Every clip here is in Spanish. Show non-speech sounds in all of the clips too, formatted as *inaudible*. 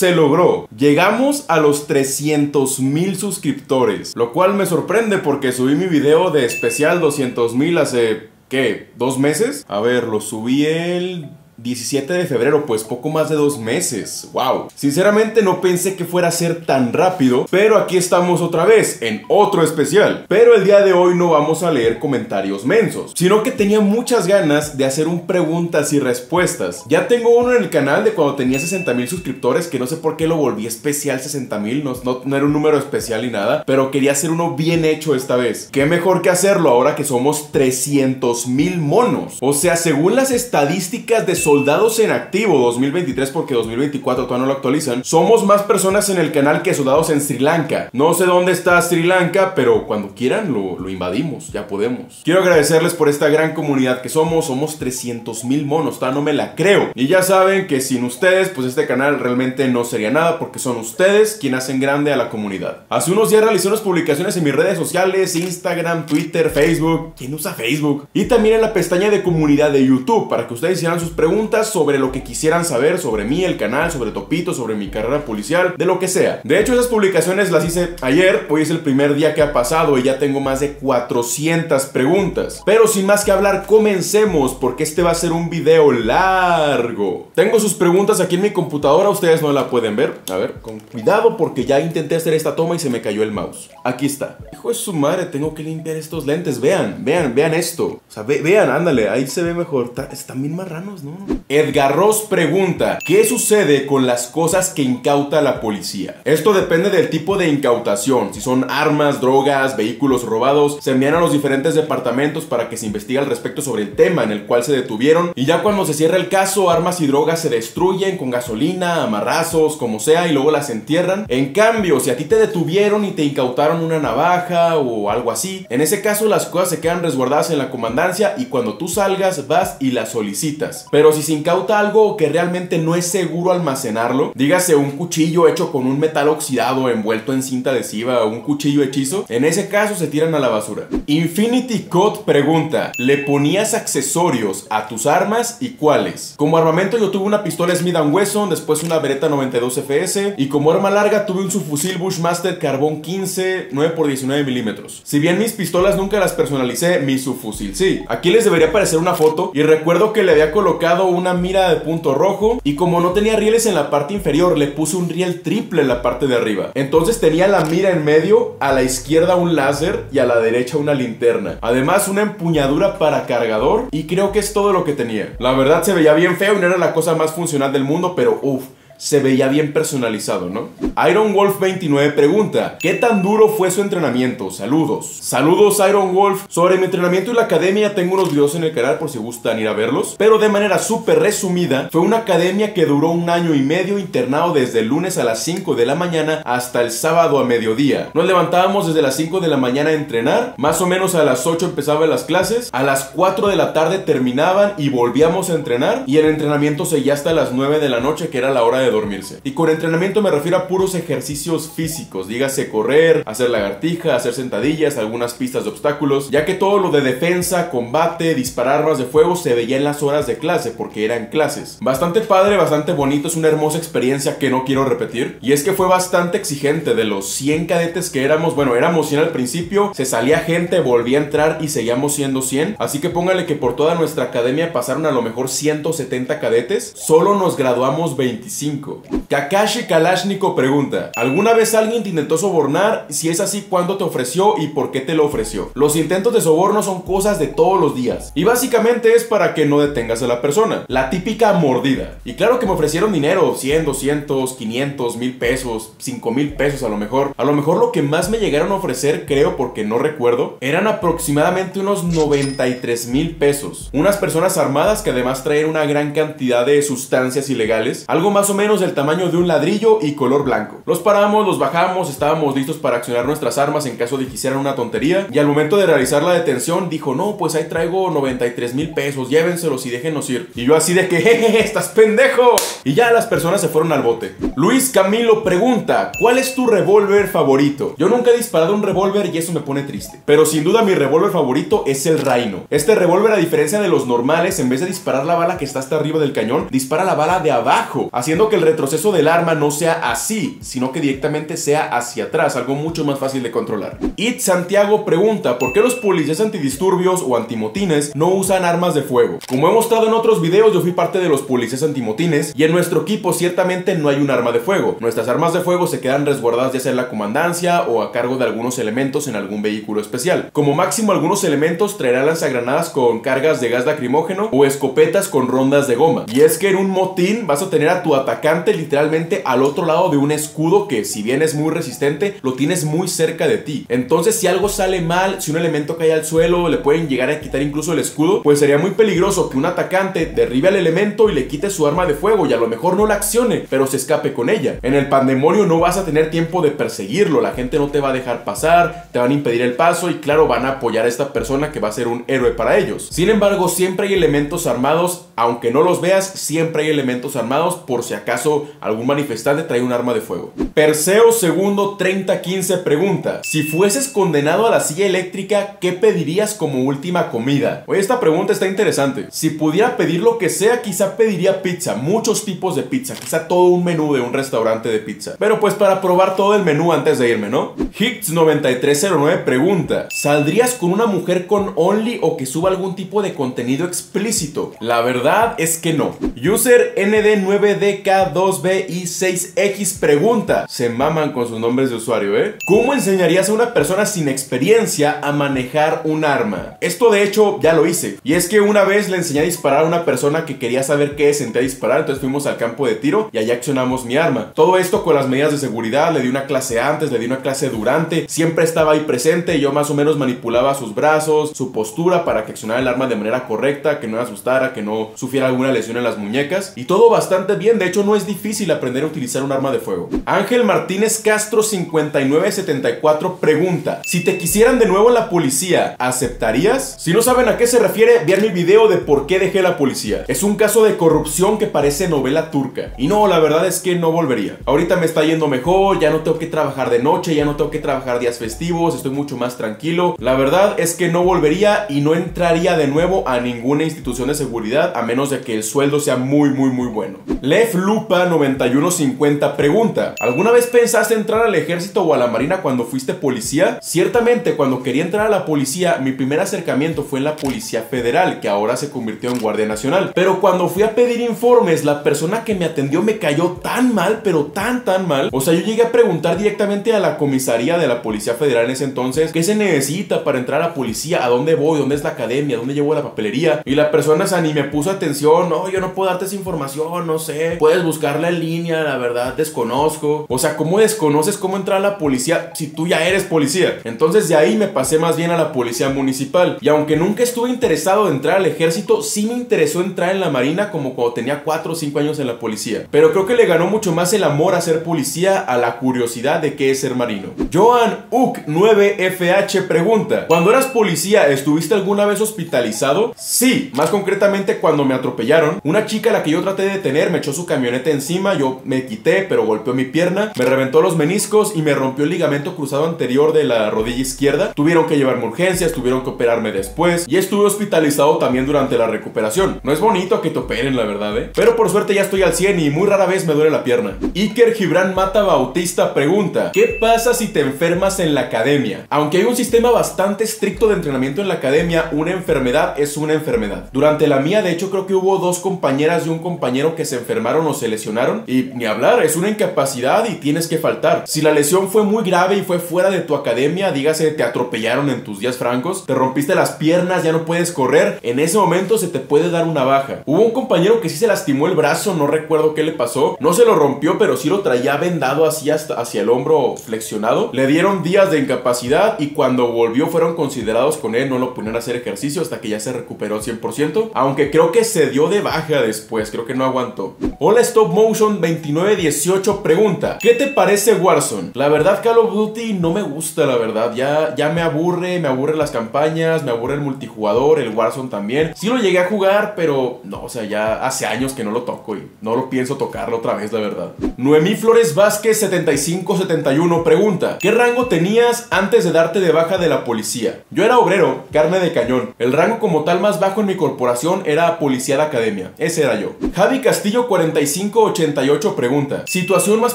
Se logró. Llegamos a los 300 mil suscriptores, lo cual me sorprende porque subí mi video de especial 200 mil hace, ¿qué? ¿Dos meses? A ver, lo subí el 17 de febrero, pues poco más de dos meses. ¡Wow! Sinceramente no pensé que fuera a ser tan rápido, pero aquí estamos otra vez, en otro especial. Pero el día de hoy no vamos a leer comentarios mensos, sino que tenía muchas ganas de hacer un preguntas y respuestas. Ya tengo uno en el canal de cuando tenía 60 mil suscriptores, que no sé por qué lo volví especial 60 mil, no, no, era un número especial ni nada, pero quería hacer uno bien hecho esta vez. ¿Qué mejor que hacerlo ahora que somos 300 mil monos? O sea, según las estadísticas de soldados en activo 2023 porque 2024 todavía no lo actualizan, somos más personas en el canal que soldados en Sri Lanka. No sé dónde está Sri Lanka, pero cuando quieran lo, lo invadimos, ya podemos. Quiero agradecerles por esta gran comunidad que somos, somos 300 mil monos, todavía no me la creo. Y ya saben que sin ustedes, pues este canal realmente no sería nada porque son ustedes quienes hacen grande a la comunidad. Hace unos días realicé unas publicaciones en mis redes sociales, Instagram, Twitter, Facebook. ¿Quién usa Facebook? Y también en la pestaña de comunidad de YouTube para que ustedes hicieran sus preguntas sobre lo que quisieran saber sobre mí, el canal, sobre Topito, sobre mi carrera policial, de lo que sea. De hecho, esas publicaciones las hice ayer, hoy es el primer día que ha pasado y ya tengo más de 400 preguntas. Pero sin más que hablar, comencemos porque este va a ser un video largo. Tengo sus preguntas aquí en mi computadora, ustedes no la pueden ver. A ver, con cuidado porque ya intenté hacer esta toma y se me cayó el mouse. Aquí está. Hijo de su madre, tengo que limpiar estos lentes. Vean, vean, vean esto. O sea, vean, ándale, ahí se ve mejor. Están bien marranos, ¿no? Edgar Ross pregunta, ¿qué sucede con las cosas que incauta la policía? Esto depende del tipo de incautación, si son armas, drogas, vehículos robados, se envían a los diferentes departamentos para que se investigue al respecto sobre el tema en el cual se detuvieron y ya cuando se cierra el caso, armas y drogas se destruyen con gasolina, amarrazos, como sea y luego las entierran. En cambio, si a ti te detuvieron y te incautaron una navaja o algo así, en ese caso las cosas se quedan resguardadas en la comandancia y cuando tú salgas vas y las solicitas. Pero si se incauta algo que realmente no es seguro almacenarlo, dígase un cuchillo hecho con un metal oxidado envuelto en cinta adhesiva o un cuchillo hechizo, en ese caso se tiran a la basura. Infinity Code pregunta, ¿le ponías accesorios a tus armas y cuáles? Como armamento yo tuve una pistola Smith Wesson, después una Beretta 92 FS y como arma larga tuve un subfusil Bushmaster Carbón 15 9x19 milímetros. Si bien mis pistolas nunca las personalicé, mi subfusil sí. Aquí les debería aparecer una foto y recuerdo que le había colocado una mira de punto rojo y como no tenía rieles en la parte inferior le puse un riel triple en la parte de arriba. Entonces tenía la mira en medio, a la izquierda un láser y a la derecha una linterna. Además una empuñadura para cargador y creo que es todo lo que tenía. La verdad se veía bien feo y no era la cosa más funcional del mundo, pero uff se veía bien personalizado, ¿no? Iron Wolf 29 pregunta, ¿qué tan duro fue su entrenamiento? Saludos. Saludos Iron Wolf. Sobre mi entrenamiento y la academia tengo unos videos en el canal por si gustan ir a verlos, pero de manera súper resumida, fue una academia que duró un año y medio internado desde el lunes a las 5 de la mañana hasta el sábado a mediodía. Nos levantábamos desde las 5 de la mañana a entrenar, más o menos a las 8 empezaban las clases, a las 4 de la tarde terminaban y volvíamos a entrenar y el entrenamiento seguía hasta las 9 de la noche que era la hora de dormirse. Y con entrenamiento me refiero a puros ejercicios físicos, dígase correr, hacer lagartija, hacer sentadillas, algunas pistas de obstáculos, ya que todo lo de defensa, combate, disparar armas de fuego se veía en las horas de clase, porque eran clases. Bastante padre, bastante bonito, es una hermosa experiencia que no quiero repetir. Y es que fue bastante exigente, de los 100 cadetes que éramos, bueno, éramos 100 al principio, se salía gente, volvía a entrar y seguíamos siendo 100. Así que póngale que por toda nuestra academia pasaron a lo mejor 170 cadetes, solo nos graduamos 25. Kakashi Kalashnikov pregunta, ¿alguna vez alguien te intentó sobornar? Si es así, ¿cuándo te ofreció y por qué te lo ofreció? Los intentos de soborno son cosas de todos los días y básicamente es para que no detengas a la persona. La típica mordida. Y claro que me ofrecieron dinero, 100, 200, 500, mil pesos, 5 mil pesos a lo mejor. A lo mejor lo que más me llegaron a ofrecer, creo porque no recuerdo, eran aproximadamente unos 93 mil pesos. Unas personas armadas que además traen una gran cantidad de sustancias ilegales, algo más o menos del tamaño de un ladrillo y color blanco. Los paramos, los bajamos, estábamos listos para accionar nuestras armas en caso de que hicieran una tontería. Y al momento de realizar la detención dijo, no, pues ahí traigo 93 mil pesos, llévenselos y déjenos ir. Y yo así de que, *laughs* jejeje, estás pendejo. Y ya las personas se fueron al bote. Luis Camilo pregunta, ¿cuál es tu revólver favorito? Yo nunca he disparado un revólver y eso me pone triste. Pero sin duda mi revólver favorito es el Rhino. Este revólver a diferencia de los normales, en vez de disparar la bala que está hasta arriba del cañón, dispara la bala de abajo, haciendo que el retroceso del arma no sea así, sino que directamente sea hacia atrás, algo mucho más fácil de controlar. It Santiago pregunta, ¿por qué los policías antidisturbios o antimotines no usan armas de fuego? Como he mostrado en otros videos, yo fui parte de los policías antimotines y en nuestro equipo ciertamente no hay un arma de fuego. Nuestras armas de fuego se quedan resguardadas ya sea en la comandancia o a cargo de algunos elementos en algún vehículo especial. Como máximo algunos elementos traerán lanzagranadas con cargas de gas lacrimógeno o escopetas con rondas de goma. Y es que en un motín vas a tener a tu atacante literalmente al otro lado de un escudo que si bien es muy resistente, lo tienes muy cerca de ti. Entonces si algo sale mal, si un elemento cae al suelo, le pueden llegar a quitar incluso el escudo, pues sería muy peligroso que un atacante derribe al elemento y le quite su arma de fuego y a lo mejor no la accione, pero se escape con ella. En el pandemonio no vas a tener tiempo de perseguirlo, la gente no te va a dejar pasar, te van a impedir el paso y claro, van a apoyar a esta persona que va a ser un héroe para ellos. Sin embargo, siempre hay elementos armados, aunque no los veas, siempre hay elementos armados por si acaso algún manifestante trae un arma de fuego. Perseo segundo 3015 pregunta, si fueses condenado a la silla eléctrica, ¿qué pedirías como última comida? Oye, esta pregunta está interesante. Si pudiera pedir lo que sea, quizá pediría pizza, muchos tipos de pizza, quizá todo un menú de un restaurante de pizza. Pero pues para probar todo el menú antes de irme, ¿no? Hicks9309 pregunta, ¿saldrías con una mujer con Only o que suba algún tipo de contenido explícito? La verdad es que no. User ND9DK2BI6X pregunta, se maman con sus nombres de usuario, ¿eh? ¿Cómo enseñarías a una persona sin experiencia a manejar un arma? Esto de hecho ya lo hice. Y es que una vez le enseñé a disparar a una persona que quería saber qué es senté a disparar, entonces fuimos al campo de tiro y allá accionamos mi arma. Todo esto con las medidas de seguridad, le di una clase antes, le di una clase durante, siempre estaba ahí presente y yo más o menos manipulaba sus brazos, su postura para que accionara el arma de manera correcta, que no asustara, que no sufriera alguna lesión en las muñecas y todo bastante bien, de hecho no es difícil aprender a utilizar un arma de fuego. Ángel Martínez Castro 5974 pregunta, si te quisieran de nuevo la policía, ¿aceptarías? Si no saben a qué se refiere, vean mi video de por qué dejé la policía. Es un caso de corrupción que parece novela turca. Y no, la verdad es que no volvería. Ahorita me está yendo mejor, ya no tengo que trabajar de noche, ya no tengo que trabajar días festivos, estoy mucho más tranquilo. La verdad es que no volvería y no entraría de nuevo a ninguna institución de seguridad a menos de que el sueldo sea muy muy muy bueno. Lev Lupa 9150 pregunta, ¿alguna vez pensaste entrar al ejército o a la marina cuando fuiste policía? Ciertamente, cuando quería entrar a la policía, mi primer acercamiento fue en la Policía Federal, que ahora se convirtió en Guardia Nacional. Pero cuando fui a pedir informes, la persona que me atendió me cayó tan mal, pero tan tan mal. O sea, yo llegué a preguntar directamente a la comisaría de la Policía Federal en ese entonces, ¿qué se necesita para entrar a la policía? ¿A dónde voy? ¿Dónde es la academia? ¿Dónde llevo la papelería? Y la persona o ni me puso atención, no, yo no puedo darte esa información, no sé. Puedes buscarla en línea, la verdad, desconozco. O sea, ¿cómo desconoces cómo entrar a la policía si tú ya eres policía? Entonces de ahí me pasé más bien a la policía municipal. Y aunque nunca estuve interesado en entrar al ejército, sí me interesó entrar en la marina como cuando tenía 4 o 5 años en la policía. Pero creo que le ganó mucho más el amor a ser policía a la curiosidad de qué es ser marino. Joan Uk 9FH pregunta, cuando eras policía, ¿estuviste alguna vez hospitalizado? Sí, más concretamente cuando me atropellaron. Una chica a la que yo traté de detener me echó su camioneta encima, yo me quité, pero golpeó mi pierna, me reventó los meniscos y me rompió el ligamento cruzado anterior de la rodilla izquierda. Tuvieron que llevarme urgencias, tuvieron que operarme después y estuve hospitalizado también durante la recuperación. No es bonito que te operen, la verdad, ¿eh? Pero por suerte ya estoy al 100 y muy rara vez me duele la pierna. Iker Gibran Mata Bautista pregunta, ¿qué pasa si te enfermas en la academia? Aunque hay un sistema bastante estricto de entrenamiento en la academia, una enfermedad es una enfermedad. Durante la mía, de hecho, creo que hubo dos compañeras y un compañero que se enfermaron o se lesionaron. Y ni hablar, es una incapacidad y tienes que faltar. Si la lesión fue muy grave y fue fuera de tu academia, dígase, te atropellaron en tus días francos, te rompiste las piernas, ya no puedes correr, en ese momento se te puede dar una baja. Hubo un compañero que sí se lastimó el brazo, no recuerdo qué le pasó. No se lo rompió, pero sí lo traía vendado así hasta hacia el hombro flexionado. Le dieron días de incapacidad y cuando volvió fueron considerados con él, no lo ponían a hacer ejercicio hasta que ya se recuperó 100%. Aunque creo que se dio de baja después, creo que no aguantó. Hola Stop Motion 2918 pregunta, ¿qué te parece Warzone? La verdad Call of Duty no me gusta, la verdad. Ya, ya me aburre, me aburre las campañas, me aburre el multijugador, el Warzone también. Sí lo llegué a jugar, pero no, o sea, ya hace años que no lo toco y no lo pienso tocarlo otra vez, la verdad. Noemí Flores Vázquez 7571 pregunta, ¿Qué rango tenías antes de darte de baja de la policía? Yo era obrero, carne de cañón. El rango como tal más bajo en mi corporación era policía de academia. Ese era yo. Javi Castillo 4588 pregunta, situación más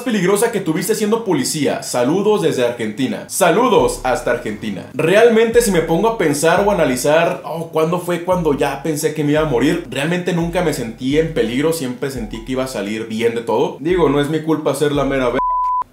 peligrosa que tuviste siendo policía. Saludos desde Argentina. Saludos hasta Argentina. Realmente si me pongo a pensar o analizar, oh, ¿cuándo fue cuando ya pensé que me iba a morir? Realmente nunca me sentí en peligro, siempre sentí que iba a salir bien de todo. Digo, no es mi culpa ser la mera vez.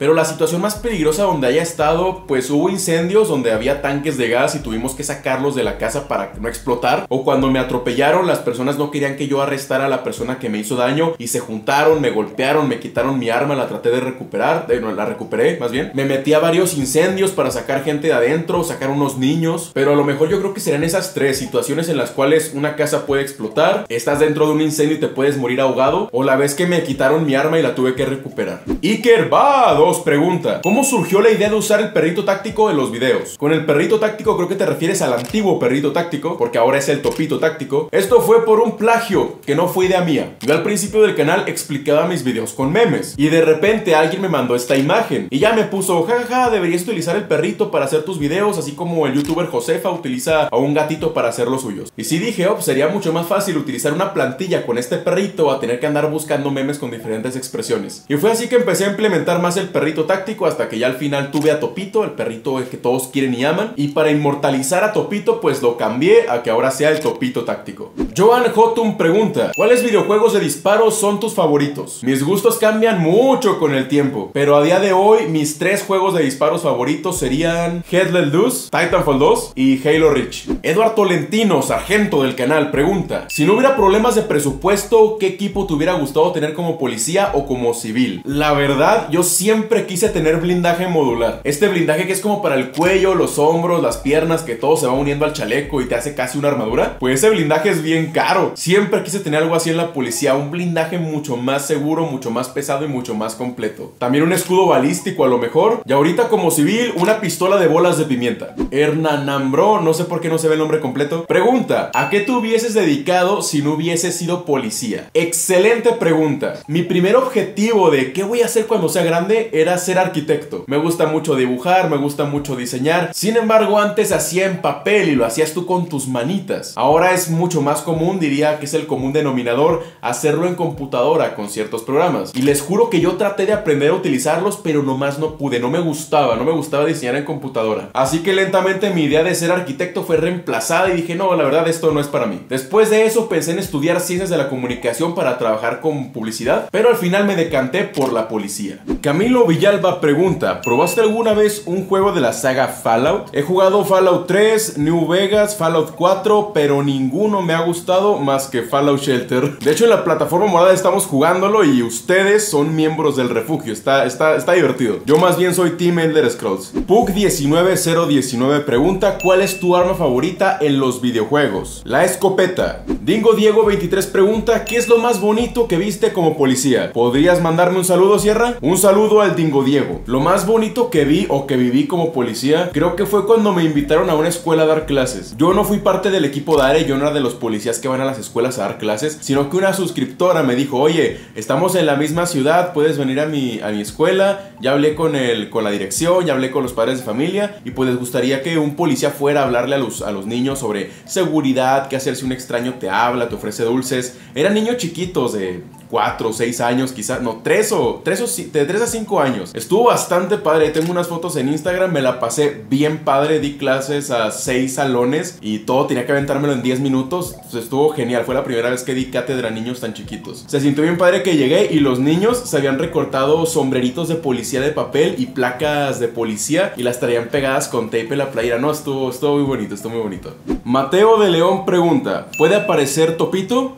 Pero la situación más peligrosa donde haya estado, pues hubo incendios donde había tanques de gas y tuvimos que sacarlos de la casa para no explotar. O cuando me atropellaron, las personas no querían que yo arrestara a la persona que me hizo daño y se juntaron, me golpearon, me quitaron mi arma, la traté de recuperar, no, la recuperé más bien. Me metí a varios incendios para sacar gente de adentro, sacar unos niños. Pero a lo mejor yo creo que serán esas tres situaciones en las cuales una casa puede explotar, estás dentro de un incendio y te puedes morir ahogado, o la vez que me quitaron mi arma y la tuve que recuperar. Iker va, dos pregunta, ¿cómo surgió la idea de usar el perrito táctico en los videos? Con el perrito táctico creo que te refieres al antiguo perrito táctico, porque ahora es el topito táctico. Esto fue por un plagio, que no fue idea mía. Yo al principio del canal explicaba mis videos con memes, y de repente alguien me mandó esta imagen, y ya me puso, jajaja, deberías utilizar el perrito para hacer tus videos, así como el youtuber Josefa utiliza a un gatito para hacer los suyos. Y sí dije, oh, pues sería mucho más fácil utilizar una plantilla con este perrito a tener que andar buscando memes con diferentes expresiones. Y fue así que empecé a implementar más el perrito táctico hasta que ya al final tuve a Topito, el perrito que todos quieren y aman. Y para inmortalizar a Topito, pues lo cambié a que ahora sea el Topito táctico. Joan Hotum pregunta, ¿cuáles videojuegos de disparos son tus favoritos? Mis gustos cambian mucho con el tiempo, pero a día de hoy mis tres juegos de disparos favoritos serían Headless 2, Titanfall 2 y Halo Reach. Edward Tolentino, sargento del canal, pregunta, si no hubiera problemas de presupuesto, ¿qué equipo te hubiera gustado tener como policía o como civil? La verdad, yo siempre quise tener blindaje modular. Este blindaje que es como para el cuello, los hombros, las piernas, que todo se va uniendo al chaleco y te hace casi una armadura. Pues ese blindaje es bien caro. Siempre quise tener algo así en la policía, un blindaje mucho más seguro, mucho más pesado y mucho más completo. También un escudo balístico a lo mejor. Y ahorita como civil, una pistola de bolas de pimienta. Hernanambro, no sé por qué no se ve el nombre completo. Pregunta, ¿a qué te hubieses dedicado si no hubieses sido policía? Excelente pregunta. Mi primer objetivo de qué voy a hacer cuando sea grande era ser arquitecto. Me gusta mucho dibujar, me gusta mucho diseñar. Sin embargo, antes hacía en papel y lo hacías tú con tus manitas. Ahora es mucho más diría que es el común denominador, hacerlo en computadora con ciertos programas. Y les juro que yo traté de aprender a utilizarlos, pero nomás no pude, no me gustaba, no me gustaba diseñar en computadora. Así que lentamente mi idea de ser arquitecto fue reemplazada y dije, no, la verdad esto no es para mí. Después de eso pensé en estudiar ciencias de la comunicación para trabajar con publicidad, pero al final me decanté por la policía. Camilo Villalba pregunta, ¿probaste alguna vez un juego de la saga Fallout? He jugado Fallout 3, New Vegas, Fallout 4, pero ninguno me ha gustado más que Fallout Shelter. De hecho, en la plataforma morada estamos jugándolo y ustedes son miembros del refugio. Está, está, está divertido. Yo más bien soy Team Elder Scrolls. Pug19019 pregunta, ¿cuál es tu arma favorita en los videojuegos? La escopeta. Dingo Diego 23 pregunta, ¿qué es lo más bonito que viste como policía? ¿Podrías mandarme un saludo, Sierra? Un saludo al Dingo Diego. Lo más bonito que vi o que viví como policía, creo que fue cuando me invitaron a una escuela a dar clases. Yo no fui parte del equipo de ARE, yo no era de los policías que van a las escuelas a dar clases, sino que una suscriptora me dijo, oye, estamos en la misma ciudad, puedes venir a mi, a mi escuela, ya hablé con, el, con la dirección, ya hablé con los padres de familia, y pues les gustaría que un policía fuera a hablarle a los, a los niños sobre seguridad, qué hacer si un extraño te habla, te ofrece dulces. Eran niños chiquitos de 4 o 6 años, quizás, no, 3 o, 3 o de 3 a 5 años. Estuvo bastante padre, tengo unas fotos en Instagram, me la pasé bien padre, di clases a 6 salones y todo tenía que aventármelo en 10 minutos, estuvo genial, fue la primera vez que di cátedra a niños tan chiquitos. Se sintió bien padre que llegué y los niños se habían recortado sombreritos de policía de papel y placas de policía y las traían pegadas con tape en la playera, no, estuvo, estuvo muy bonito, estuvo muy bonito. Mateo de León pregunta, ¿puede aparecer Topito?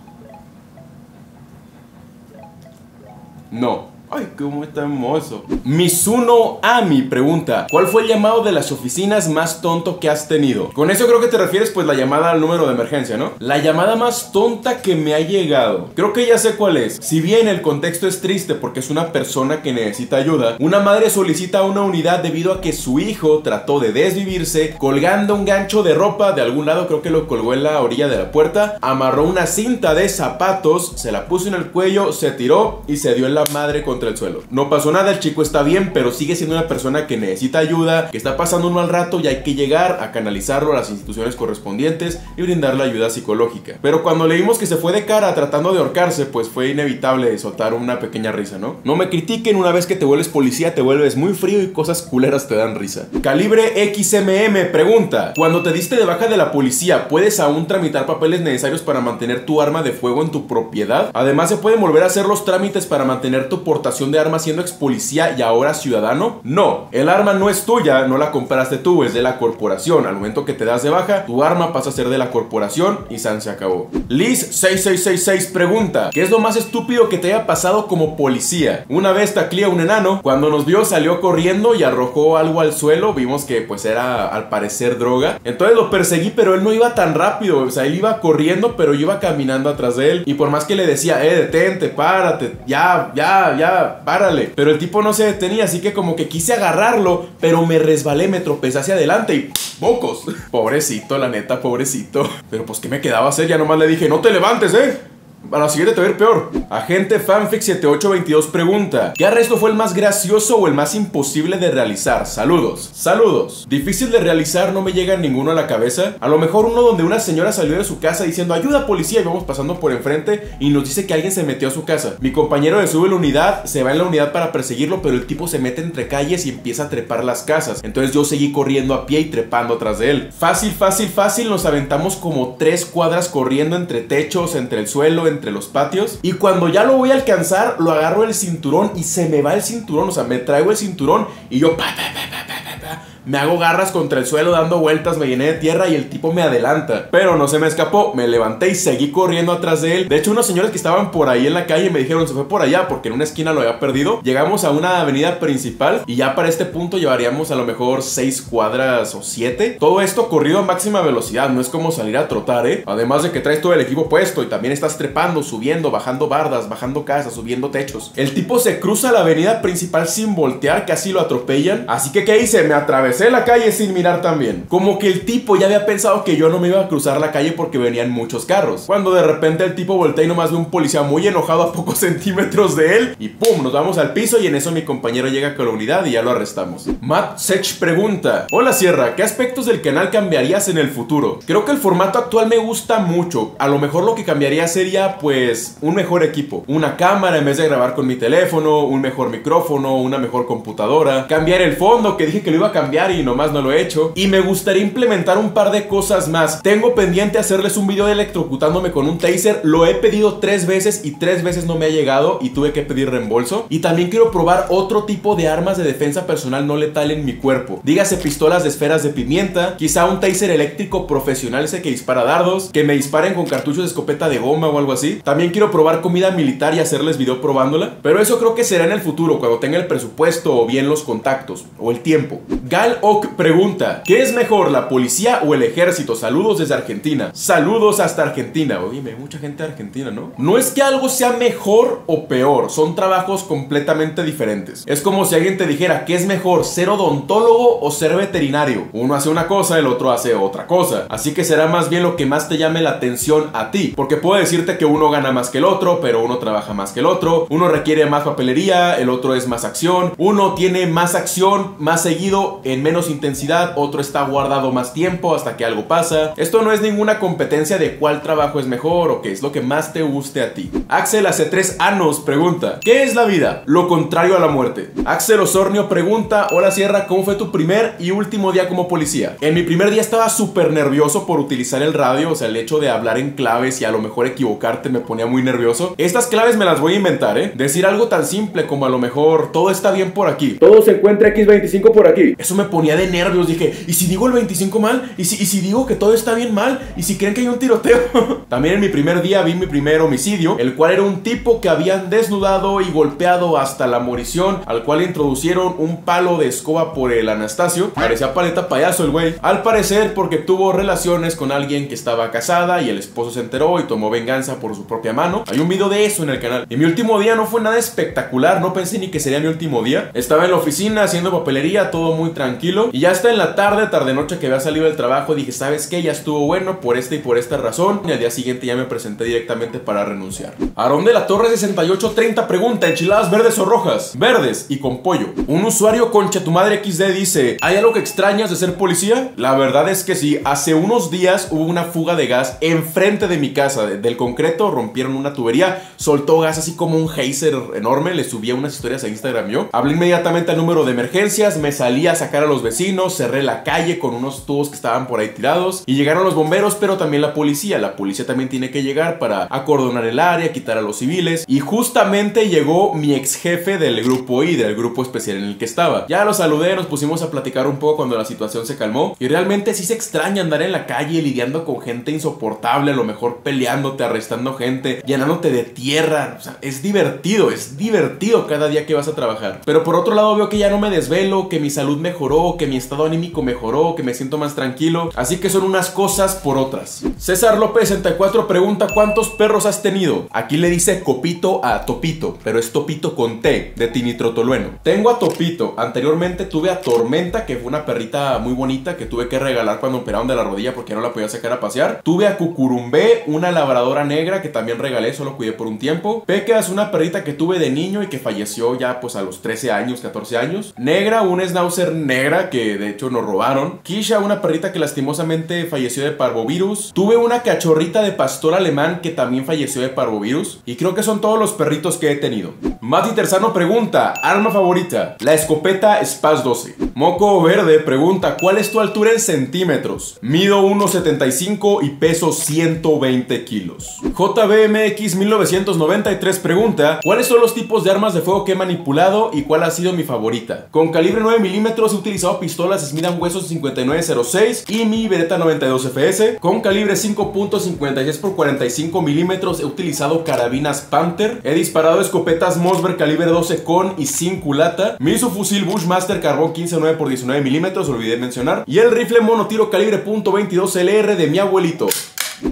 No. Ay, cómo está hermoso. Misuno Ami pregunta, ¿cuál fue el llamado de las oficinas más tonto que has tenido? Con eso creo que te refieres pues la llamada al número de emergencia, ¿no? La llamada más tonta que me ha llegado. Creo que ya sé cuál es. Si bien el contexto es triste porque es una persona que necesita ayuda, una madre solicita una unidad debido a que su hijo trató de desvivirse colgando un gancho de ropa de algún lado, creo que lo colgó en la orilla de la puerta, amarró una cinta de zapatos, se la puso en el cuello, se tiró y se dio en la madre contra el suelo. No pasó nada, el chico está bien, pero sigue siendo una persona que necesita ayuda, que está pasando un mal rato y hay que llegar a canalizarlo a las instituciones correspondientes y brindarle ayuda psicológica. Pero cuando leímos que se fue de cara tratando de ahorcarse, pues fue inevitable soltar una pequeña risa, ¿no? No me critiquen, una vez que te vuelves policía te vuelves muy frío y cosas culeras te dan risa. Calibre XMM pregunta, cuando te diste de baja de la policía, ¿puedes aún tramitar papeles necesarios para mantener tu arma de fuego en tu propiedad? Además, ¿se pueden volver a hacer los trámites para mantener tu de armas siendo ex policía y ahora ciudadano? No, el arma no es tuya, no la compraste tú, es de la corporación. Al momento que te das de baja, tu arma pasa a ser de la corporación y San se acabó. Liz6666 pregunta, ¿qué es lo más estúpido que te haya pasado como policía? Una vez taclía un enano, cuando nos vio salió corriendo y arrojó algo al suelo, vimos que pues era al parecer droga. Entonces lo perseguí, pero él no iba tan rápido, o sea, él iba corriendo, pero yo iba caminando atrás de él. Y por más que le decía, eh, detente, párate, ya, ya, ya, párale. Pero el tipo no se detenía, así que como que quise agarrarlo, pero me resbalé, me tropecé hacia adelante y ¡bocos! Pobrecito, la neta, pobrecito. Pero pues, ¿qué me quedaba hacer? Ya nomás le dije, no te levantes, ¿eh? A la siguiente te va a ir peor. Agente Fanfic7822 pregunta: ¿Qué arresto fue el más gracioso o el más imposible de realizar? Saludos. Saludos. Difícil de realizar, no me llega ninguno a la cabeza. A lo mejor uno donde una señora salió de su casa diciendo: Ayuda policía, y vamos pasando por enfrente y nos dice que alguien se metió a su casa. Mi compañero le sube la unidad, se va en la unidad para perseguirlo, pero el tipo se mete entre calles y empieza a trepar las casas. Entonces yo seguí corriendo a pie y trepando atrás de él. Fácil, fácil, fácil, nos aventamos como tres cuadras corriendo entre techos, entre el suelo, entre los patios. Y cuando ya lo voy a alcanzar, lo agarro el cinturón y se me va el cinturón. O sea, me traigo el cinturón y yo pa, pa, pa, pa, pa, pa, me hago garras contra el suelo dando vueltas, me llené de tierra y el tipo me adelanta. Pero no se me escapó, me levanté y seguí corriendo atrás de él. De hecho, unos señores que estaban por ahí en la calle me dijeron, se fue por allá porque en una esquina lo había perdido. Llegamos a una avenida principal y ya para este punto llevaríamos a lo mejor 6 cuadras o 7. Todo esto corrido a máxima velocidad, no es como salir a trotar, ¿eh? Además de que traes todo el equipo puesto y también estás trepando, subiendo, bajando bardas, bajando casas, subiendo techos. El tipo se cruza la avenida principal sin voltear, casi lo atropellan. Así que, ¿qué hice? Me atravesé la calle sin mirar también. Como que el tipo ya había pensado que yo no me iba a cruzar la calle porque venían muchos carros. Cuando de repente el tipo voltea y nomás ve un policía muy enojado a pocos *laughs* centímetros de él. Y pum, nos vamos al piso y en eso mi compañero llega con la unidad y ya lo arrestamos. Matt Sech pregunta: Hola Sierra, ¿qué aspectos del canal cambiarías en el futuro? Creo que el formato actual me gusta mucho. A lo mejor lo que cambiaría sería pues un mejor equipo. Una cámara en vez de grabar con mi teléfono, un mejor micrófono, una mejor computadora. Cambiar el fondo que dije que lo iba a cambiar y nomás no lo he hecho. Y me gustaría implementar un par de cosas más. Tengo pendiente hacerles un video de electrocutándome con un taser. Lo he pedido tres veces y tres veces no me ha llegado y tuve que pedir reembolso. Y también quiero probar otro tipo de armas de defensa personal no letal en mi cuerpo. Dígase pistolas de esferas de pimienta, quizá un taser eléctrico profesional ese que dispara dardos, que me disparen con cartuchos de escopeta de goma o algo así. También quiero probar comida militar y hacerles video probándola. Pero eso creo que será en el futuro, cuando tenga el presupuesto o bien los contactos o el tiempo. Gal Oak pregunta, ¿qué es mejor, la policía o el ejército? Saludos desde Argentina. Saludos hasta Argentina. Oye, hay mucha gente Argentina, ¿no? No es que algo sea mejor o peor, son trabajos completamente diferentes. Es como si alguien te dijera, ¿qué es mejor, ser odontólogo o ser veterinario? Uno hace una cosa, el otro hace otra cosa. Así que será más bien lo que más te llame la atención a ti. Porque puedo decirte que uno gana más que el otro, pero uno trabaja más que el otro. Uno requiere más papelería, el otro es más acción. Uno tiene más acción más seguido en menos intensidad, otro está guardado más tiempo hasta que algo pasa. Esto no es ninguna competencia de cuál trabajo es mejor o qué es lo que más te guste a ti. Axel hace tres años pregunta, ¿qué es la vida? Lo contrario a la muerte. Axel Osornio pregunta, hola Sierra, ¿cómo fue tu primer y último día como policía? En mi primer día estaba súper nervioso por utilizar el radio, o sea, el hecho de hablar en claves y a lo mejor equivocarte me ponía muy nervioso. Estas claves me las voy a inventar, ¿eh? Decir algo tan simple como a lo mejor todo está bien por aquí. Todo se encuentra X25 por aquí. Eso me ponía de nervios, dije, ¿y si digo el 25 mal? ¿Y si, ¿Y si digo que todo está bien mal? ¿Y si creen que hay un tiroteo? *laughs* También en mi primer día vi mi primer homicidio, el cual era un tipo que habían desnudado y golpeado hasta la morición, al cual introducieron un palo de escoba por el Anastasio. Parecía paleta payaso el güey. Al parecer porque tuvo relaciones con alguien que estaba casada y el esposo se enteró y tomó venganza por su propia mano. Hay un video de eso en el canal. Y mi último día no fue nada espectacular, no pensé ni que sería mi último día. Estaba en la oficina haciendo papelería, todo muy tranquilo Y ya está en la tarde, tarde noche que había salido del trabajo, dije, ¿sabes qué? Ya estuvo bueno por esta y por esta razón. Y al día siguiente ya me presenté directamente para renunciar. Aarón de la Torre 6830 pregunta, ¿enchiladas verdes o rojas? Verdes y con pollo. Un usuario concha tu madre XD dice, ¿hay algo que extrañas de ser policía? La verdad es que sí, hace unos días hubo una fuga de gas enfrente de mi casa, del concreto, rompieron una tubería, soltó gas así como un geyser enorme, le subía unas historias a Instagram yo. Hablé inmediatamente al número de emergencias, me salí a sacar a los vecinos, cerré la calle con unos tubos que estaban por ahí tirados y llegaron los bomberos, pero también la policía. La policía también tiene que llegar para acordonar el área, quitar a los civiles y justamente llegó mi ex jefe del grupo I, del grupo especial en el que estaba. Ya lo saludé, nos pusimos a platicar un poco cuando la situación se calmó y realmente sí se extraña andar en la calle lidiando con gente insoportable, a lo mejor peleándote, arrestando gente, llenándote de tierra. O sea, es divertido, es divertido cada día que vas a trabajar. Pero por otro lado veo que ya no me desvelo, que mi salud mejoró, que mi estado anímico mejoró, que me siento más tranquilo. Así que son unas cosas por otras. César López 64 pregunta ¿cuántos perros has tenido? Aquí le dice copito a topito, pero es topito con T, de tinitrotolueno. Tengo a topito, anteriormente tuve a Tormenta, que fue una perrita muy bonita que tuve que regalar cuando operaron de la rodilla porque no la podía sacar a pasear. Tuve a Cucurumbé, una labradora negra que también regalé, solo cuidé por un tiempo. Pecas, una perrita que tuve de niño y que falleció ya pues a los 13 años, 14 años. Negra, un schnauzer que de hecho nos robaron. Kisha, una perrita que lastimosamente falleció de parvovirus. Tuve una cachorrita de pastor alemán que también falleció de parvovirus. Y creo que son todos los perritos que he tenido. Mati Terzano pregunta, arma favorita, la escopeta Spaz 12. Moco Verde pregunta, ¿cuál es tu altura en centímetros? Mido 1,75 y peso 120 kilos. JBMX 1993 pregunta, ¿cuáles son los tipos de armas de fuego que he manipulado y cuál ha sido mi favorita? Con calibre 9 milímetros he utilizado pistolas Smith Wesson 5906 y mi Beretta 92 FS. Con calibre 5.56 x 45 milímetros he utilizado carabinas Panther. He disparado escopetas Mossberg calibre 12 con y sin culata. Mi fusil Bushmaster carbón 15 9 x 19 milímetros, olvidé mencionar. Y el rifle monotiro calibre .22 LR de mi abuelito.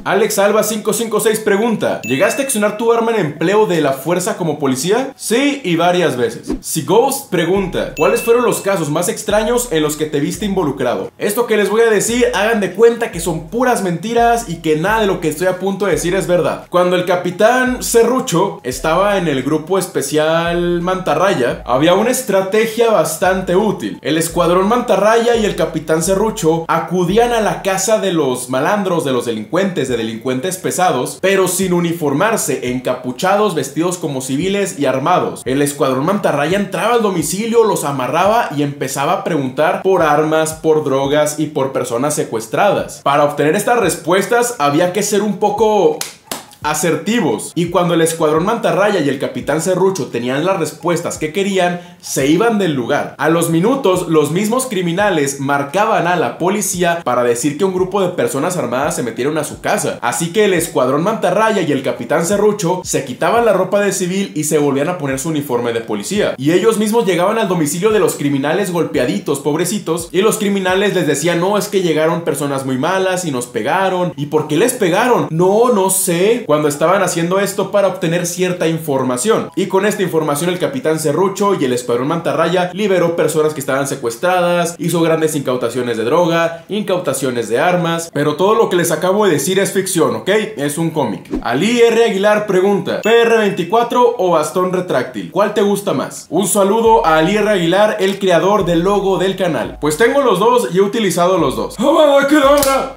Alex Alba 556 pregunta, ¿llegaste a accionar tu arma en empleo de la fuerza como policía? Sí, y varias veces. Si Ghost pregunta, ¿cuáles fueron los casos más extraños en los que te viste involucrado? Esto que les voy a decir, hagan de cuenta que son puras mentiras y que nada de lo que estoy a punto de decir es verdad. Cuando el capitán Serrucho estaba en el grupo especial Mantarraya, había una estrategia bastante útil. El escuadrón Mantarraya y el capitán Serrucho acudían a la casa de los malandros, de los delincuentes, de delincuentes pesados, pero sin uniformarse, encapuchados, vestidos como civiles y armados. El escuadrón mantarraya entraba al domicilio, los amarraba y empezaba a preguntar por armas, por drogas y por personas secuestradas. Para obtener estas respuestas había que ser un poco asertivos. Y cuando el escuadrón Mantarraya y el capitán Serrucho tenían las respuestas que querían, se iban del lugar. A los minutos, los mismos criminales marcaban a la policía para decir que un grupo de personas armadas se metieron a su casa. Así que el escuadrón Mantarraya y el capitán Serrucho se quitaban la ropa de civil y se volvían a poner su uniforme de policía. Y ellos mismos llegaban al domicilio de los criminales golpeaditos, pobrecitos, y los criminales les decían, no, es que llegaron personas muy malas y nos pegaron. ¿Y por qué les pegaron? No, no sé cuando estaban haciendo esto para obtener cierta información. Y con esta información el capitán Serrucho y el escuadrón Mantarraya liberó personas que estaban secuestradas, hizo grandes incautaciones de droga, incautaciones de armas, pero todo lo que les acabo de decir es ficción, ¿ok? Es un cómic. Ali R. Aguilar pregunta, ¿PR24 o bastón retráctil? ¿Cuál te gusta más? Un saludo a Ali R. Aguilar, el creador del logo del canal. Pues tengo los dos y he utilizado los dos.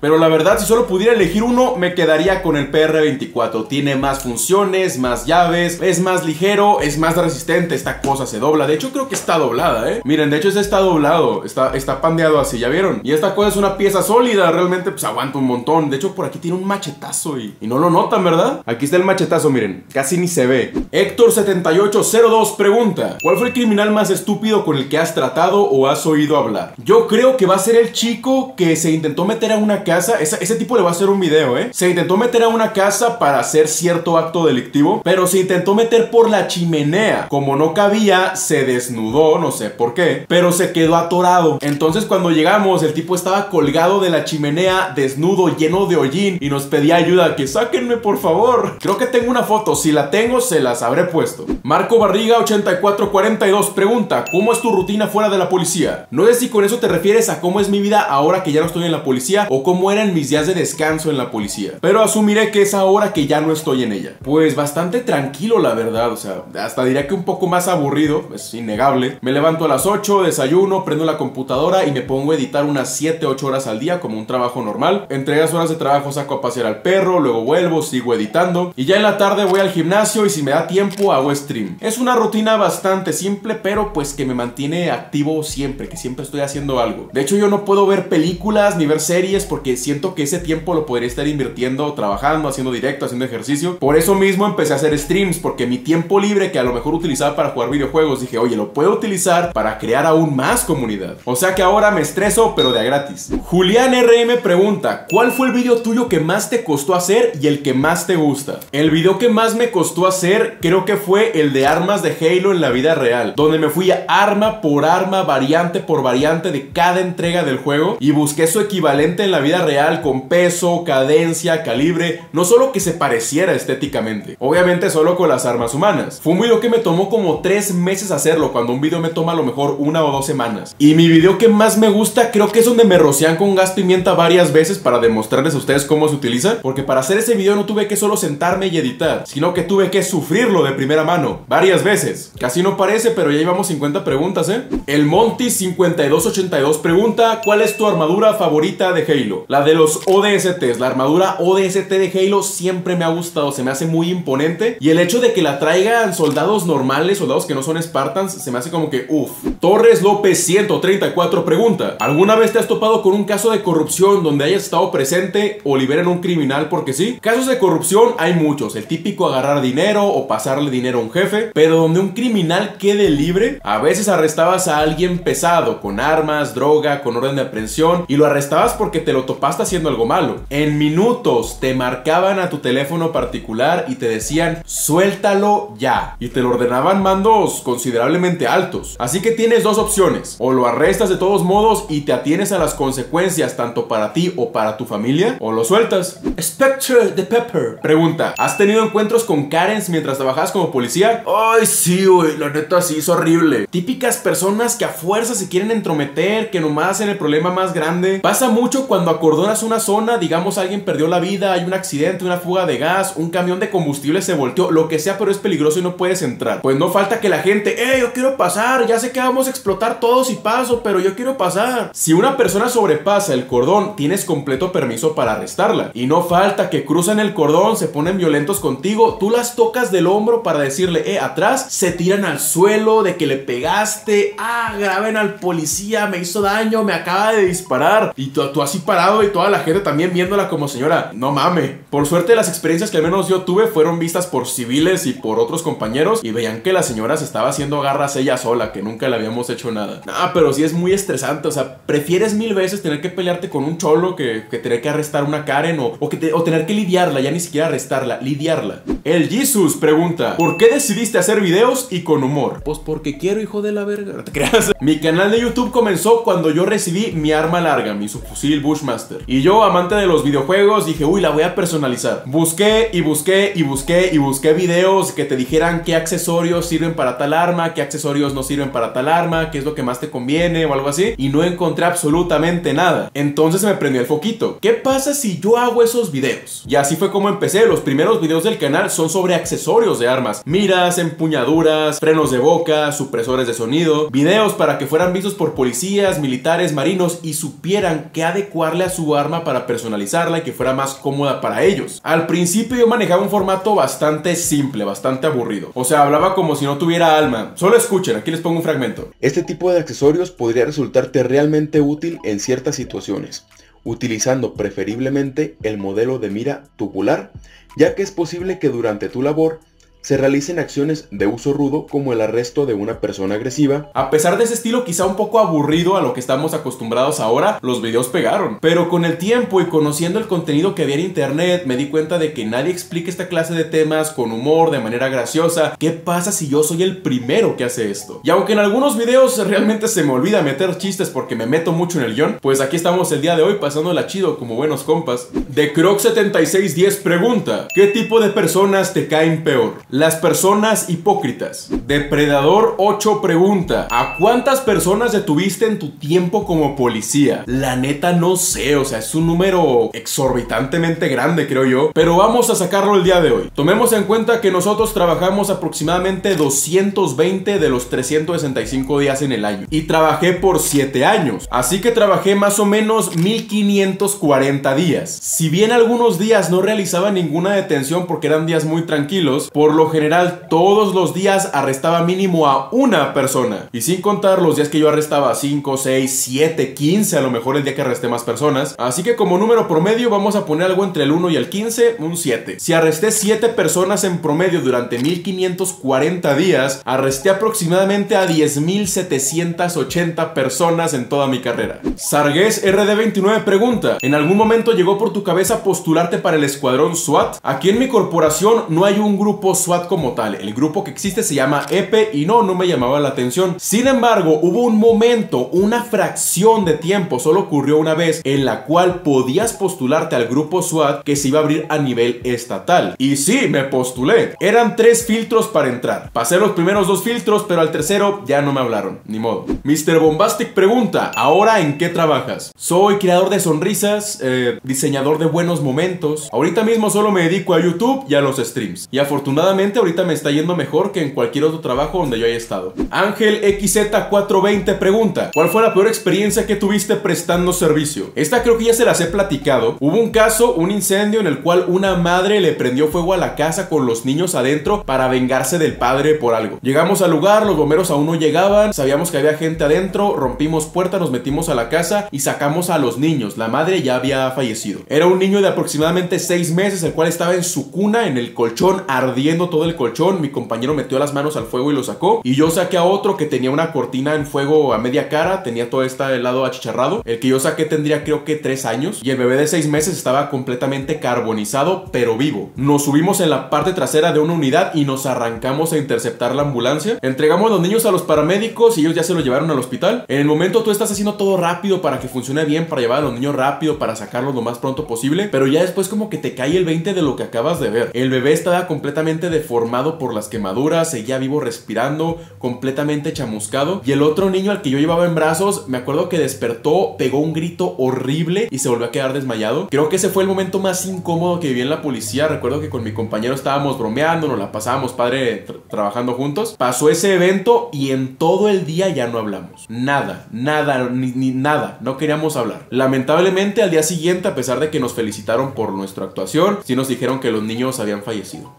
Pero la verdad, si solo pudiera elegir uno, me quedaría con el PR24. Tiene más funciones, más llaves, es más ligero, es más resistente. Esta cosa se dobla. De hecho, creo que está doblada, ¿eh? Miren, de hecho, ese está doblado. Está, está pandeado así, ¿ya vieron? Y esta cosa es una pieza sólida. Realmente, pues aguanta un montón. De hecho, por aquí tiene un machetazo y, y no lo notan, ¿verdad? Aquí está el machetazo, miren. Casi ni se ve. Héctor7802 pregunta: ¿Cuál fue el criminal más estúpido con el que has tratado o has oído hablar? Yo creo que va a ser el chico que se intentó meter a una casa. ese tipo le va a hacer un video, ¿eh? Se intentó meter a una casa para hacer cierto acto delictivo, pero se intentó meter por la chimenea. Como no cabía, se desnudó, no sé por qué, pero se quedó atorado. Entonces cuando llegamos, el tipo estaba colgado de la chimenea, desnudo, lleno de hollín, y nos pedía ayuda, que sáquenme por favor. Creo que tengo una foto, si la tengo, se las habré puesto. Marco Barriga 8442 pregunta, ¿cómo es tu rutina fuera de la policía? No sé si con eso te refieres a cómo es mi vida ahora que ya no estoy en la policía o cómo eran mis días de descanso en la policía. Pero asumiré que es ahora ya no estoy en ella. Pues bastante tranquilo la verdad, o sea, hasta diría que un poco más aburrido, es innegable. Me levanto a las 8, desayuno, prendo la computadora y me pongo a editar unas 7, 8 horas al día como un trabajo normal. Entre las horas de trabajo saco a pasear al perro, luego vuelvo, sigo editando y ya en la tarde voy al gimnasio y si me da tiempo hago stream. Es una rutina bastante simple, pero pues que me mantiene activo siempre, que siempre estoy haciendo algo. De hecho yo no puedo ver películas ni ver series porque siento que ese tiempo lo podría estar invirtiendo trabajando, haciendo directo, haciendo ejercicio. Por eso mismo empecé a hacer streams porque mi tiempo libre que a lo mejor utilizaba para jugar videojuegos, dije, oye, lo puedo utilizar para crear aún más comunidad. O sea que ahora me estreso, pero de a gratis. Julián RM pregunta, ¿cuál fue el video tuyo que más te costó hacer y el que más te gusta? El video que más me costó hacer creo que fue el de armas de Halo en la vida real, donde me fui arma por arma, variante por variante de cada entrega del juego y busqué su equivalente en la vida real con peso, cadencia, calibre, no solo que se pareciera estéticamente, obviamente solo con las armas humanas. Fue un video que me tomó como 3 meses hacerlo, cuando un video me toma a lo mejor una o dos semanas. Y mi video que más me gusta creo que es donde me rocian con gas pimienta varias veces para demostrarles a ustedes cómo se utiliza, porque para hacer ese video no tuve que solo sentarme y editar, sino que tuve que sufrirlo de primera mano, varias veces. Casi no parece, pero ya llevamos 50 preguntas, ¿eh? El Monty 5282 pregunta, ¿cuál es tu armadura favorita de Halo? La de los ODSTs, la armadura ODST de Halo siempre me ha gustado, se me hace muy imponente y el hecho de que la traigan soldados normales, soldados que no son Spartans, se me hace como que uff. Torres López 134 pregunta, ¿alguna vez te has topado con un caso de corrupción donde hayas estado presente o liberen un criminal porque sí? Casos de corrupción hay muchos, el típico agarrar dinero o pasarle dinero a un jefe, pero donde un criminal quede libre, a veces arrestabas a alguien pesado, con armas, droga, con orden de aprehensión, y lo arrestabas porque te lo topaste haciendo algo malo. En minutos te marcaban a tu teléfono particular y te decían, suéltalo ya. Y te lo ordenaban mandos considerablemente altos. Así que tienes dos opciones, o lo arrestas de todos modos y te atienes a las consecuencias tanto para ti o para tu familia, o lo sueltas. Spectre de Pepper pregunta, ¿has tenido encuentros con Karens mientras trabajabas como policía? Ay, sí, güey, la neta sí es horrible. Típicas personas que a fuerza se quieren entrometer, que nomás hacen el problema más grande. Pasa mucho cuando acordonas una zona, digamos alguien perdió la vida, hay un accidente, una fuga de gas, un camión de combustible se volteó, lo que sea, pero es peligroso y no puedes entrar. Pues no falta que la gente, eh, yo quiero pasar, ya sé que vamos a explotar todos y paso, pero yo quiero pasar. Si una persona sobrepasa el cordón, tienes completo permiso para arrestarla. Y no falta que cruzan el cordón, se ponen violentos contigo, tú las tocas del hombro para decirle, eh, atrás, se tiran al suelo de que le pegaste, ah, graben al policía, me hizo daño, me acaba de disparar. Y tú, tú así parado y toda la gente también viéndola como señora, no mame. Por suerte las experiencias que al menos yo tuve fueron vistas por civiles y por otros compañeros y veían que la señora se estaba haciendo garras ella sola, que nunca le habíamos hecho nada. Ah, pero sí es muy estresante, o sea, prefieres mil veces tener que pelearte con un cholo que, que tener que arrestar una Karen o, o que o tener que lidiarla, ya ni siquiera arrestarla, lidiarla. El Jesus pregunta, ¿por qué decidiste hacer videos y con humor? Pues porque quiero, hijo de la verga. *laughs* Te creas. Mi canal de YouTube comenzó cuando yo recibí mi arma larga, mi subfusil Bushmaster. Y yo, amante de los videojuegos, dije, uy, la voy a personalizar. Busqué y busqué y busqué y busqué videos que te dijeran qué accesorios sirven para tal arma, qué accesorios no sirven para tal arma, qué es lo que más te conviene o algo así. Y no encontré absolutamente nada. Entonces se me prendió el foquito. ¿Qué pasa si yo hago esos videos? Y así fue como empecé. Los primeros videos del canal son sobre accesorios de armas. Miras, empuñaduras, frenos de boca, supresores de sonido. Videos para que fueran vistos por policías, militares, marinos y supieran qué adecuarle a su arma para personalizarla y que fuera más cómoda para ellos. Al principio yo manejaba un formato bastante simple, bastante aburrido. O sea, hablaba como si no tuviera alma. Solo escuchen, aquí les pongo un fragmento. Este tipo de accesorios podría resultarte realmente útil en ciertas situaciones, utilizando preferiblemente el modelo de mira tubular, ya que es posible que durante tu labor se realicen acciones de uso rudo como el arresto de una persona agresiva. A pesar de ese estilo quizá un poco aburrido a lo que estamos acostumbrados ahora, los videos pegaron. Pero con el tiempo y conociendo el contenido que había en internet, me di cuenta de que nadie explica esta clase de temas con humor, de manera graciosa. ¿Qué pasa si yo soy el primero que hace esto? Y aunque en algunos videos realmente se me olvida meter chistes porque me meto mucho en el guion, pues aquí estamos el día de hoy pasándola chido como buenos compas. De Croc7610 pregunta, ¿qué tipo de personas te caen peor? Las personas hipócritas. Depredador 8 pregunta, ¿a cuántas personas detuviste en tu tiempo como policía? La neta no sé, o sea, es un número exorbitantemente grande creo yo, pero vamos a sacarlo el día de hoy. Tomemos en cuenta que nosotros trabajamos aproximadamente 220 de los 365 días en el año y trabajé por 7 años, así que trabajé más o menos 1540 días. Si bien algunos días no realizaba ninguna detención porque eran días muy tranquilos, por lo general todos los días arrestaba mínimo a una persona. Y sin contar los días que yo arrestaba 5, 6, 7, 15, a lo mejor el día que arresté más personas. Así que como número promedio vamos a poner algo entre el 1 y el 15, un 7. Si arresté 7 personas en promedio durante 1540 días, arresté aproximadamente a 10.780 personas en toda mi carrera. Sargués RD29 pregunta, ¿en algún momento llegó por tu cabeza postularte para el escuadrón SWAT? Aquí en mi corporación no hay un grupo SWAT como tal, el grupo que existe se llama EPE y no, no me llamaba la atención. Sin embargo, hubo un momento, una fracción de tiempo, solo ocurrió una vez, en la cual podías postularte al grupo SWAT que se iba a abrir a nivel estatal. Y sí, me postulé. Eran tres filtros para entrar. Pasé los primeros dos filtros, pero al tercero ya no me hablaron, ni modo. Mr. Bombastic pregunta, ¿ahora en qué trabajas? Soy creador de sonrisas, eh, diseñador de buenos momentos. Ahorita mismo solo me dedico a YouTube y a los streams. Y afortunadamente ahorita me está yendo mejor que en cualquier otro trabajo donde yo haya estado. Ángel XZ420 pregunta, ¿cuál fue la peor experiencia que tuviste prestando servicio? Esta creo que ya se las he platicado. Hubo un caso, un incendio en el cual una madre le prendió fuego a la casa con los niños adentro para vengarse del padre por algo. Llegamos al lugar, los bomberos aún no llegaban, sabíamos que había gente adentro, rompimos puerta, nos metimos a la casa y sacamos a los niños. La madre ya había fallecido. Era un niño de aproximadamente 6 meses, el cual estaba en su cuna, en el colchón, ardiendo todo el colchón. Mi compañero metió las manos al fuego y lo sacó. Y yo saqué a otro que tenía una cortina en fuego a media cara, tenía todo este lado achicharrado. El que yo saqué tendría creo que 3 años. Y el bebé de 6 meses estaba completamente carbonizado, pero vivo. Nos subimos en la parte trasera de una unidad y nos arrancamos a interceptar la ambulancia. Entregamos a los niños a los paramédicos y ellos ya se los llevaron al hospital. En el momento tú estás haciendo todo rápido para que funcione bien, para llevar a los niños rápido, para sacarlos lo más pronto posible. Pero ya después como que te cae el 20 de lo que acabas de ver. El bebé estaba completamente deformado por las quemaduras, seguía vivo respirando, completamente chamuscado. Y el otro niño al que yo llevaba en brazos, me acuerdo que despertó, pegó un grito horrible y se volvió a quedar desmayado. Creo que ese fue el momento más incómodo que viví en la policía. Recuerdo que con mi compañero estábamos bromeando, nos la pasábamos padre trabajando juntos. Pasó ese evento y en todo el día ya no hablamos. Nada, nada, ni, nada. No queríamos hablar. Lamentablemente al día siguiente, a pesar de que nos felicitaron por nuestra actuación, sí nos dijeron que los niños habían fallecido.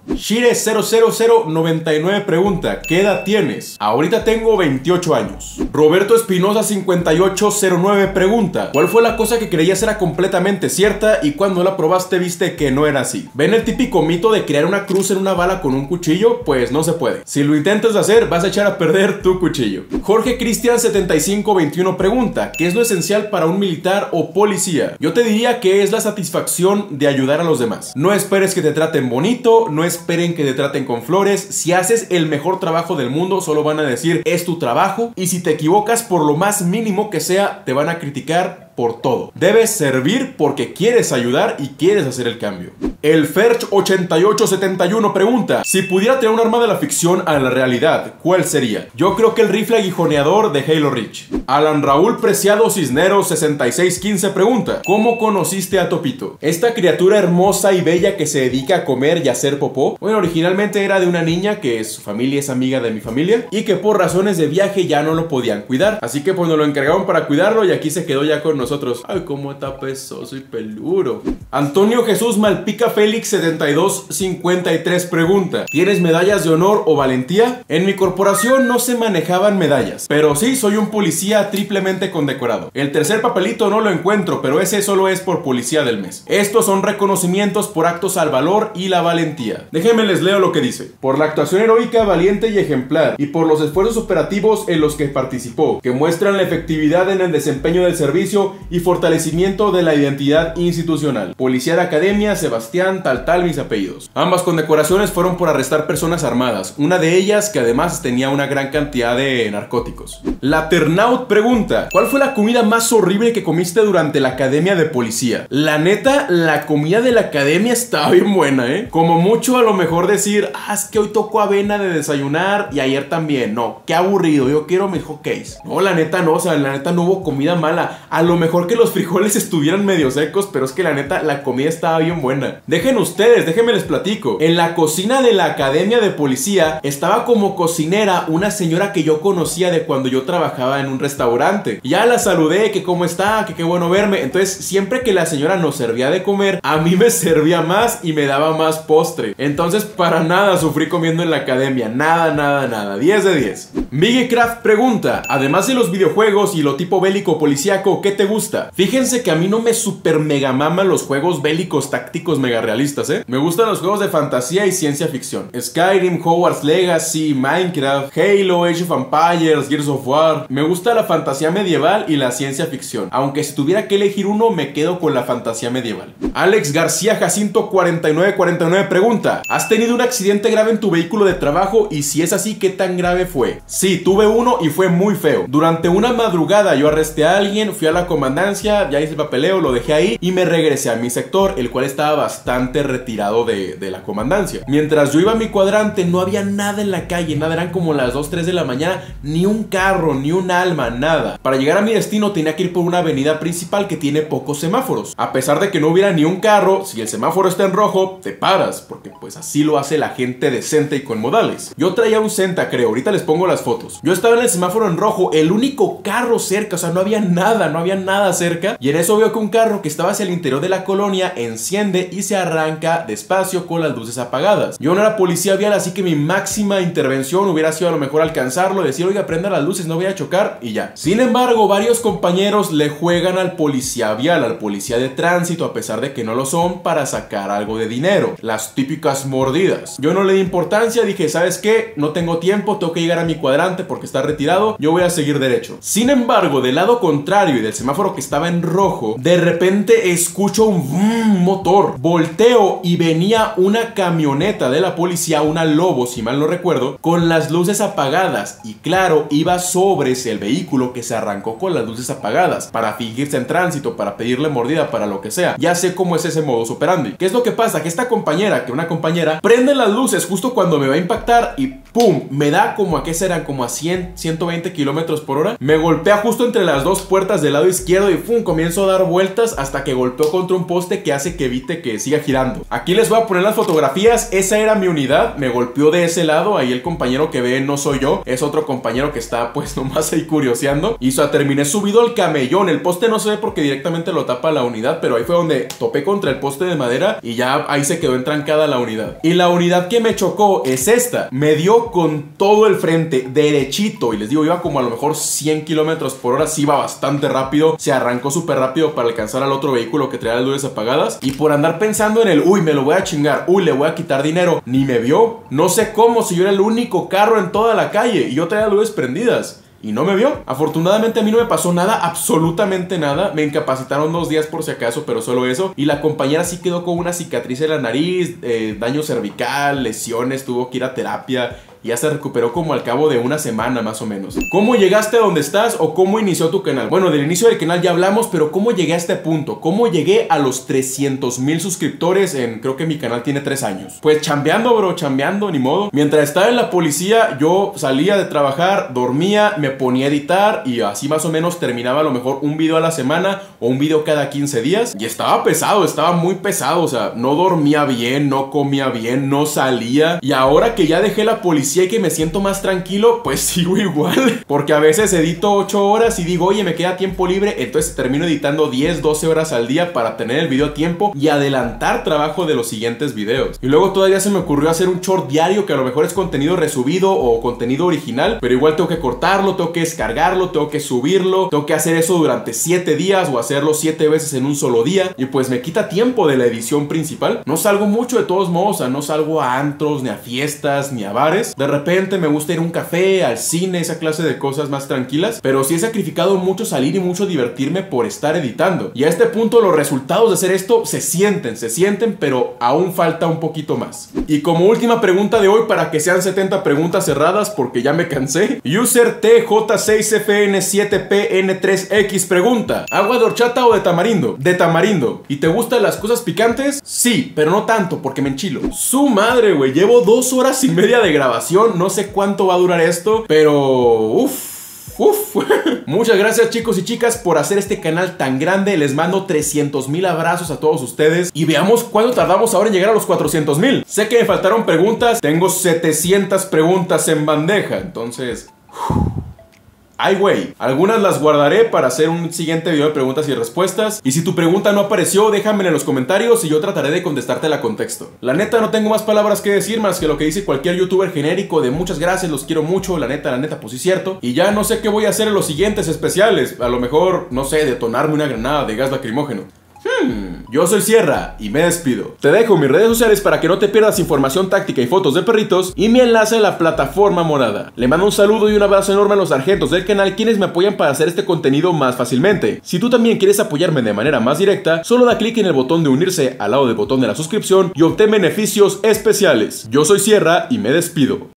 Shire00099 pregunta, ¿qué edad tienes? Ahorita tengo 28 años. Roberto Espinosa 5809 pregunta, ¿cuál fue la cosa que creías era completamente cierta y cuando la probaste viste que no era así? ¿Ven el típico mito de crear una cruz en una bala con un cuchillo? Pues no se puede. Si lo intentas hacer, vas a echar a perder tu cuchillo. Jorge Cristian 7521 pregunta, ¿qué es lo esencial para un militar o policía? Yo te diría que es la satisfacción de ayudar a los demás. No esperes que te traten bonito, no esperen que te traten con flores. Si haces el mejor trabajo del mundo, solo van a decir es tu trabajo. Y si te equivocas por lo más mínimo que sea, te van a criticar por todo. Debes servir porque quieres ayudar y quieres hacer el cambio. El Ferch8871 pregunta, si pudiera tener un arma de la ficción a la realidad, ¿cuál sería? Yo creo que el rifle aguijoneador de Halo Reach. Alan Raúl Preciado Cisneros 6615 pregunta, ¿cómo conociste a Topito? Esta criatura hermosa y bella que se dedica a comer y hacer popó, bueno, originalmente era de una niña que su familia es amiga de mi familia y que por razones de viaje ya no lo podían cuidar, así que pues nos lo encargaron para cuidarlo y aquí se quedó ya con nosotros nosotros. Ay, cómo está pesoso y peluro. Antonio Jesús Malpica Félix 7253 pregunta: ¿Tienes medallas de honor o valentía? En mi corporación no se manejaban medallas, pero sí soy un policía triplemente condecorado. El tercer papelito no lo encuentro, pero ese solo es por policía del mes. Estos son reconocimientos por actos al valor y la valentía. Déjenme les leo lo que dice. Por la actuación heroica, valiente y ejemplar, y por los esfuerzos operativos en los que participó, que muestran la efectividad en el desempeño del servicio y fortalecimiento de la identidad institucional. Policía de Academia, Sebastián, tal tal mis apellidos. Ambas condecoraciones fueron por arrestar personas armadas, una de ellas que además tenía una gran cantidad de narcóticos. La Ternaut pregunta, ¿cuál fue la comida más horrible que comiste durante la Academia de Policía? La neta, la comida de la Academia estaba bien buena, ¿eh? Como mucho a lo mejor decir, ah, es que hoy tocó avena de desayunar y ayer también. No, qué aburrido, yo quiero mi case. No, la neta no, o sea, la neta no hubo comida mala. A lo mejor que los frijoles *laughs* estuvieran medio secos, pero es que la neta la comida estaba bien buena. Dejen ustedes, déjenme les platico. En la cocina de la Academia de Policía estaba como cocinera una señora que yo conocía de cuando yo trabajaba en un restaurante. Ya la saludé, que cómo está, que qué bueno verme. Entonces, siempre que la señora nos servía de comer, a mí me servía más y me daba más postre. Entonces, para nada sufrí comiendo en la academia. Nada, nada, nada. 10 de 10. Miguel Craft pregunta, además de los videojuegos y lo tipo bélico policíaco, ¿qué te gusta? Fíjense que a mí no me super mega mama los juegos bélicos tácticos mega realistas, ¿eh? Me gustan los juegos de fantasía y ciencia ficción. Skyrim, Hogwarts Legacy, Minecraft, Halo, Age of Empires, Gears of War. Me gusta la fantasía medieval y la ciencia ficción. Aunque si tuviera que elegir uno, me quedo con la fantasía medieval. Alex García Jacinto 4949 pregunta, ¿has tenido un accidente grave en tu vehículo de trabajo? Y si es así, ¿qué tan grave fue? Sí, tuve uno y fue muy feo. Durante una madrugada yo arresté a alguien, fui a la comandancia, ya hice el papeleo, lo dejé ahí y me regresé a mi sector, el cual estaba bastante retirado de, de la comandancia. Mientras yo iba a mi cuadrante, no había nada en la calle, nada, eran como las 2, 3 de la mañana, ni un carro, ni un alma, nada. Para llegar a mi destino tenía que ir por una avenida principal que tiene pocos semáforos. A pesar de que no hubiera ni un carro, si el semáforo está en rojo, te paras, porque pues así lo hace la gente decente y con modales. Yo traía un Senta, creo, ahorita les pongo las fotos. Yo estaba en el semáforo en rojo, el único carro cerca, o sea, no había nada, no había nada cerca. Y en eso veo que un carro que estaba hacia el interior de la colonia enciende y se arranca despacio con las luces apagadas. Yo no era policía vial, así que mi máxima intervención hubiera sido a lo mejor alcanzarlo, decir, oiga, prenda las luces, no voy a chocar y ya. Sin embargo, varios compañeros le juegan al policía vial, al policía de tránsito, a pesar de que no lo son, para sacar algo de dinero. Las típicas mordidas. Yo no le di importancia, dije, ¿sabes qué? No tengo tiempo, tengo que llegar a mi cuadrante porque está retirado, yo voy a seguir derecho. Sin embargo, del lado contrario y del semáforo que estaba en rojo, de repente escucho un motor. Volteo y venía una camioneta de la policía, una lobo, si mal no recuerdo, con las luces apagadas. Y claro, iba sobre el vehículo que se arrancó con las luces apagadas para fingirse en tránsito, para pedirle mordida, para lo que sea. Ya sé cómo es ese modus operandi. ¿Qué es lo que pasa? Que esta compañera, que una compañera, prende las luces justo cuando me va a impactar y ¡pum! Me da como a qué serán, como a 100, 120 kilómetros por hora. Me golpea justo entre las dos puertas del lado izquierdo y. Comienzo a dar vueltas hasta que golpeó contra un poste que hace que evite que siga girando. Aquí les voy a poner las fotografías. Esa era mi unidad. Me golpeó de ese lado. Ahí el compañero que ve no soy yo. Es otro compañero que está pues *laughs* nomás ahí curioseando. Y terminé subido al camellón. El poste no se ve porque directamente lo tapa la unidad. Pero ahí fue donde topé contra el poste de madera. Y ya ahí se quedó entrancada la unidad. Y la unidad que me chocó es esta. Me dio con todo el frente derechito. Y les digo, iba como a lo mejor 100 kilómetros por hora. Sí iba bastante rápido. Se arrancó súper rápido para alcanzar al otro vehículo que traía las luces apagadas. Y por andar pensando en el, uy, me lo voy a chingar. Uy, le voy a quitar dinero. Ni me vio. No sé cómo si yo era el único carro en toda la calle. Y yo traía luces prendidas y no me vio. Afortunadamente a mí no me pasó nada, absolutamente nada. Me incapacitaron dos días por si acaso, pero solo eso. Y la compañera sí quedó con una cicatriz en la nariz, eh, daño cervical, lesiones, tuvo que ir a terapia ya se recuperó como al cabo de una semana más o menos. ¿Cómo llegaste a donde estás o cómo inició tu canal? Bueno, del inicio del canal ya hablamos, pero ¿cómo llegué a este punto? ¿Cómo llegué a los 300 mil suscriptores en, creo que mi canal tiene 3 años? Pues chambeando, bro, chambeando, ni modo. Mientras estaba en la policía, yo salía de trabajar, dormía, me ponía a editar y así más o menos terminaba a lo mejor un video a la semana o un video cada 15 días. Y estaba pesado, estaba muy pesado, o sea, no dormía bien, no comía bien, no salía. Y ahora que ya dejé la policía, si hay que me siento más tranquilo, pues *laughs* sigo igual. Porque a veces edito 8 horas y digo, oye, me queda tiempo libre, entonces termino editando 10, 12 horas al día para tener el video a tiempo y adelantar trabajo de los siguientes videos. Y luego todavía se me ocurrió hacer un short diario que a lo mejor es contenido resubido o contenido original, pero igual tengo que cortarlo, tengo que descargarlo, tengo que subirlo, tengo que hacer eso durante 7 días o hacerlo 7 veces en un solo día y pues me quita tiempo de la edición principal. No salgo mucho de todos modos, o sea, no salgo a antros, ni a fiestas, ni a bares. De repente me gusta ir a un café, al cine, esa clase de cosas más tranquilas, pero sí he sacrificado mucho salir y mucho divertirme por estar editando. Y a este punto los resultados de hacer esto se sienten, se sienten, pero aún falta un poquito más. Y como última pregunta de hoy, para que sean 70 preguntas cerradas, porque ya me cansé, user TJ6FN7PN3X pregunta, ¿agua de horchata o de tamarindo? De tamarindo. ¿Y te gustan las cosas picantes? Sí, pero no tanto, porque me enchilo. Su madre, güey, llevo dos horas y media de grabación, no sé cuánto va a durar esto, pero... Uff. Uf. *laughs* Muchas gracias chicos y chicas por hacer este canal tan grande. Les mando 300 mil abrazos a todos ustedes. Y veamos cuánto tardamos ahora en llegar a los 400 mil. Sé que me faltaron preguntas. Tengo 700 preguntas en bandeja. Entonces... Ay, güey. Algunas las guardaré para hacer un siguiente video de preguntas y respuestas. Y si tu pregunta no apareció, déjamela en los comentarios y yo trataré de contestarte la contexto. La neta, no tengo más palabras que decir más que lo que dice cualquier youtuber genérico de muchas gracias, los quiero mucho, la neta, la neta, pues sí cierto. Y ya no sé qué voy a hacer en los siguientes especiales. A lo mejor, no sé, detonarme una granada de gas lacrimógeno. Hmm, yo soy Sierra y me despido. Te dejo mis redes sociales para que no te pierdas información táctica y fotos de perritos y mi enlace en la plataforma morada. Le mando un saludo y un abrazo enorme a los sargentos del canal quienes me apoyan para hacer este contenido más fácilmente. Si tú también quieres apoyarme de manera más directa, solo da clic en el botón de unirse al lado del botón de la suscripción y obtén beneficios especiales. Yo soy Sierra y me despido.